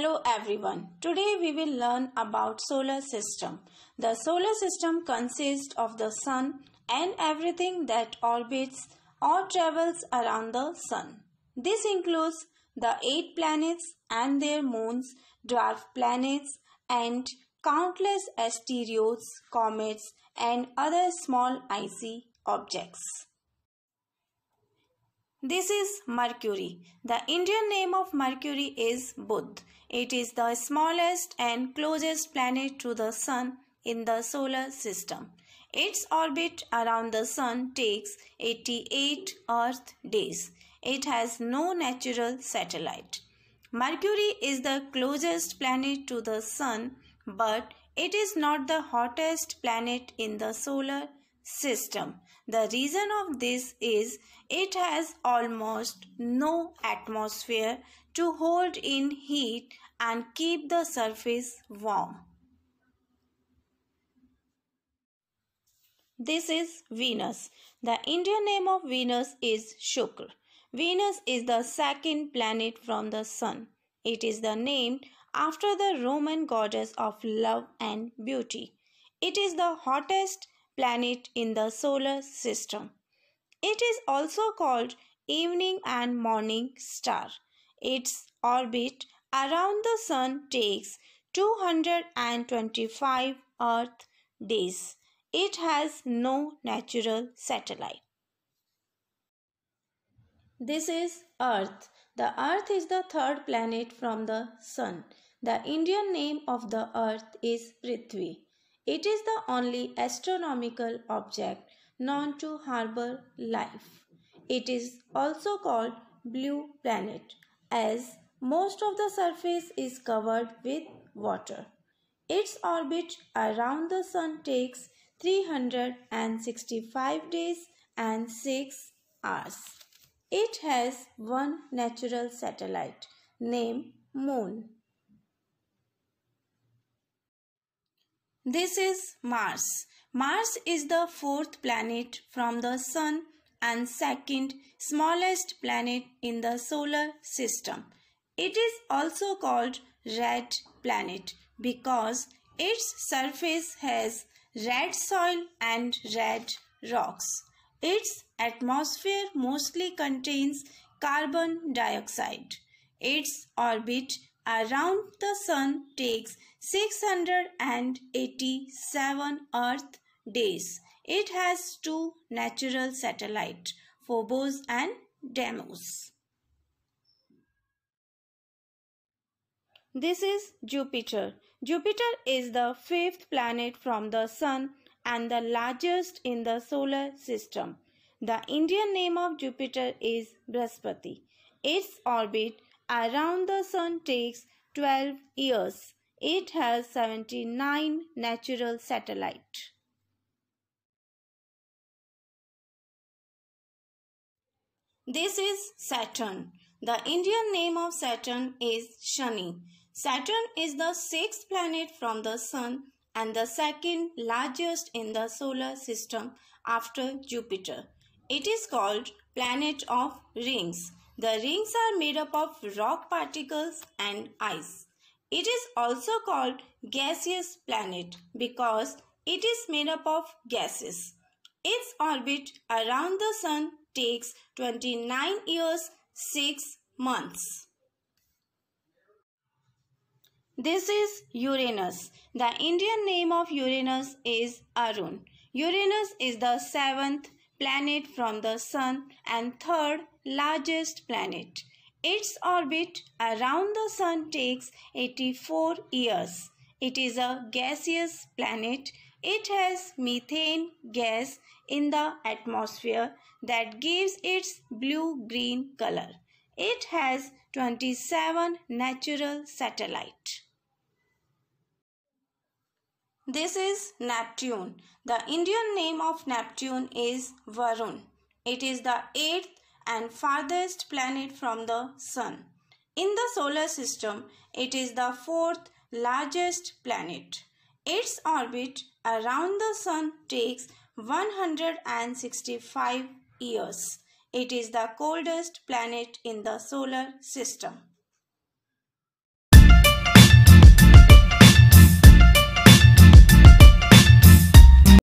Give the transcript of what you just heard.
Hello everyone. Today we will learn about solar system. The solar system consists of the sun and everything that orbits or travels around the sun. This includes the eight planets and their moons, dwarf planets and countless asteroids, comets and other small icy objects. This is Mercury. The Indian name of Mercury is Budh. It is the smallest and closest planet to the Sun in the solar system. Its orbit around the Sun takes 88 Earth days. It has no natural satellite. Mercury is the closest planet to the Sun, but it is not the hottest planet in the solar system. The reason of this is it has almost no atmosphere to hold in heat and keep the surface warm. This is Venus. The Indian name of Venus is Shukra. Venus is the second planet from the Sun. It is the named after the Roman goddess of love and beauty. It is the hottest planet in the solar system. It is also called evening and morning star. Its orbit around the sun takes 225 earth days. It has no natural satellite. This is Earth. The Earth is the third planet from the Sun. The Indian name of the Earth is Prithvi. It is the only astronomical object known to harbor life. It is also called blue planet as most of the surface is covered with water. Its orbit around the sun takes 365 days and 6 hours. It has one natural satellite named Moon. This is Mars. Mars is the fourth planet from the Sun and second smallest planet in the solar system. It is also called red planet because its surface has red soil and red rocks. Its atmosphere mostly contains carbon dioxide. Its orbit around the sun takes 687 Earth days. It has two natural satellites, Phobos and Deimos. This is Jupiter. Jupiter is the fifth planet from the Sun and the largest in the solar system. The Indian name of Jupiter is Brihaspati. Its orbit around the Sun takes 12 years. It has 79 natural satellites. This is Saturn. The Indian name of Saturn is Shani. Saturn is the sixth planet from the Sun and the second largest in the solar system after Jupiter. It is called planet of rings. The rings are made up of rock particles and ice. It is also called gaseous planet because it is made up of gases. Its orbit around the sun takes 29 years 6 months. This is Uranus. The Indian name of Uranus is Arun. Uranus is the seventh planet from the Sun and third largest planet. Its orbit around the Sun takes 84 years. It is a gaseous planet. It has methane gas in the atmosphere that gives its blue-green color. It has 27 natural satellites. This is Neptune. The Indian name of Neptune is Varun. It is the eighth and farthest planet from the Sun. In the solar system, it is the fourth largest planet. Its orbit around the Sun takes 165 years. It is the coldest planet in the solar system.